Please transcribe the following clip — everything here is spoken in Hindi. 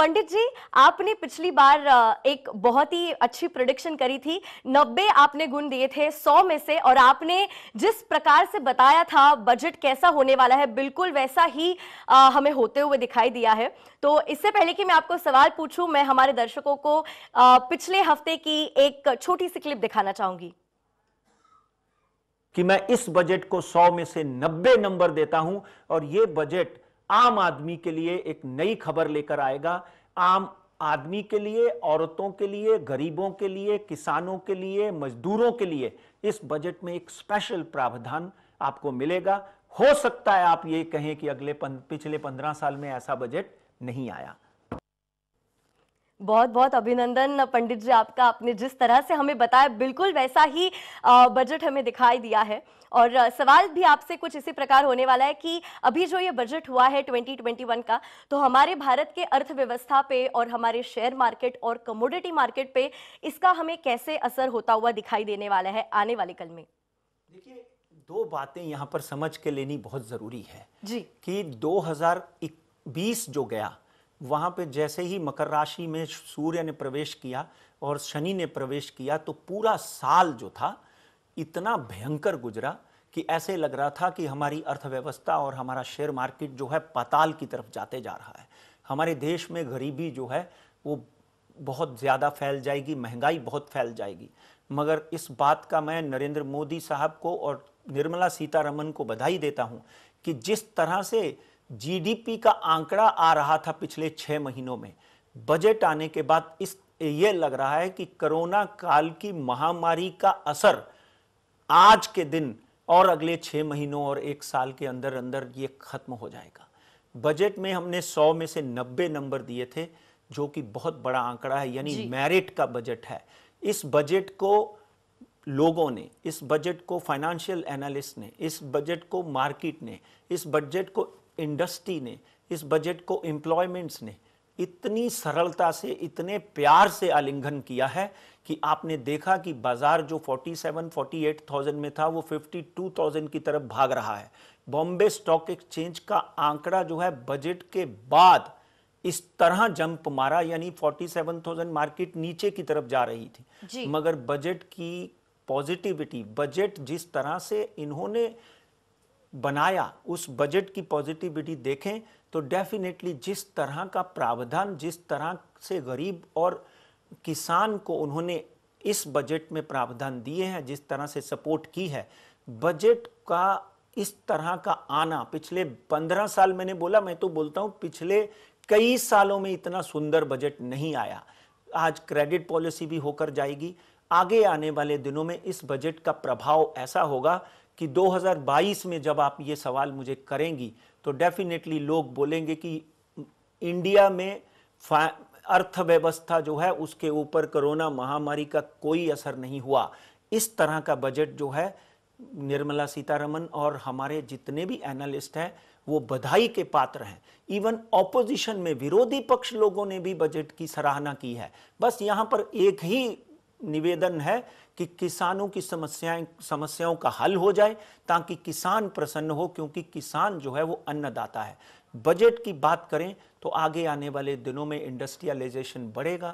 पंडित जी आपने पिछली बार एक बहुत ही अच्छी प्रोडिक्शन करी थी। 90 आपने गुण दिए थे सौ में से और आपने जिस प्रकार से बताया था बजट कैसा होने वाला है बिल्कुल वैसा ही आ, हमें होते हुए दिखाई दिया है। तो इससे पहले कि मैं आपको सवाल पूछूँ मैं हमारे दर्शकों को आ, पिछले हफ़्ते की एक छोटी सी क्लिप दिखाना चाहूँगी। कि मैं इस बजट को सौ में से 90 नंबर देता हूँ और यह बजट आम आदमी के लिए एक नई खबर लेकर आएगा। आम आदमी के लिए औरतों के लिए गरीबों के लिए किसानों के लिए मजदूरों के लिए इस बजट में एक स्पेशल प्रावधान आपको मिलेगा। हो सकता है आप ये कहें कि अगले पन, पिछले पंद्रह साल में ऐसा बजट नहीं आया। बहुत बहुत अभिनंदन पंडित जी आपका आपने जिस तरह से हमें बताया बिल्कुल वैसा ही बजट हमें दिखाई दिया है। और सवाल भी आपसे कुछ इसी प्रकार होने वाला है कि अभी जो ये बजट हुआ है 2021 का तो हमारे भारत के अर्थव्यवस्था पे और हमारे शेयर मार्केट और कमोडिटी मार्केट पे इसका हमें कैसे असर होता हुआ दिखाई देने वाला है आने वाले कल में? देखिए दो बातें यहाँ पर समझ के लेनी बहुत ज़रूरी है जी। कि 2020 जो गया वहाँ पे जैसे ही मकर राशि में सूर्य ने प्रवेश किया और शनि ने प्रवेश किया तो पूरा साल जो था, इतना भयंकर गुजरा कि ऐसे लग रहा था कि हमारी अर्थव्यवस्था और हमारा शेयर मार्केट जो है पाताल की तरफ़ जाते जा रहा है। हमारे देश में गरीबी जो है, वो बहुत ज़्यादा फैल जाएगी, महँगाई बहुत फैल जाएगी। मगर इस बात का मैं नरेंद्र मोदी साहब को और निर्मला सीतारमन को बधाई देता हूँ कि जिस तरह से जीडीपी का आंकड़ा आ रहा था पिछले छह महीनों में। बजट आने के बाद इस ये लग रहा है कि कोरोना काल की महामारी का असर आज के दिन और अगले छह महीनों और एक साल के अंदर अंदर ये खत्म हो जाएगा। बजट में हमने सौ में से नब्बे नंबर दिए थे जो कि बहुत बड़ा आंकड़ा है यानी मेरिट का बजट है। इस बजट को लोगों ने इस बजट को फाइनेंशियल एनालिस्ट ने इस बजट को मार्केट ने इस बजट को इंडस्ट्री ने इस बजट को एम्प्लॉयमेंट्स ने इतनी सरलता से इतने प्यार से आलिंगन किया है कि आपने देखा कि बाज़ार जो 47 48,000 में था वो 52,000 की तरफ़ भाग रहा है। बॉम्बे स्टॉक एक्सचेंज का आंकड़ा जो है बजट के बाद इस तरह जंप मारा यानी 47,000 मार्केट नीचे की तरफ़ जा रही थी। मगर बजट की पॉजिटिविटी बजट जिस तरह से इन्होंने बनाया, उस बजट की पॉजिटिविटी देखें तो डेफिनेटली जिस तरह का प्रावधान, जिस तरह से गरीब और किसान को उन्होंने इस बजट में प्रावधान दिए हैं, जिस तरह से सपोर्ट की है बजट का इस तरह का आना, पिछले पंद्रह साल मैंने बोला, मैं तो बोलता हूँ, पिछले कई सालों में इतना सुंदर बजट नहीं आया। आज क्रेडिट पॉलिसी भी होकर जाएगी। आगे आने वाले दिनों में इस बजट का प्रभाव ऐसा होगा कि 2022 में जब आप ये सवाल मुझे करेंगी तो डेफिनेटली लोग बोलेंगे कि इंडिया में अर्थव्यवस्था जो है, उसके ऊपर कोरोना महामारी का कोई असर नहीं हुआ। इस तरह का बजट जो है, निर्मला सीतारमन और हमारे जितने भी एनालिस्ट हैं, वो बधाई के पात्र हैं। इवन ऑपोजिशन में विरोधी पक्ष लोगों ने भी बजट की सराहना की है। बस यहाँ पर एक ही निवेदन है कि किसानों की समस्याएँ, समस्याओं का हल हो जाए, ताकि किसान प्रसन्न हो, क्योंकि किसान जो है वो अन्नदाता है। बजट की बात करें तो आगे आने वाले दिनों में इंडस्ट्रियलाइजेशन बढ़ेगा।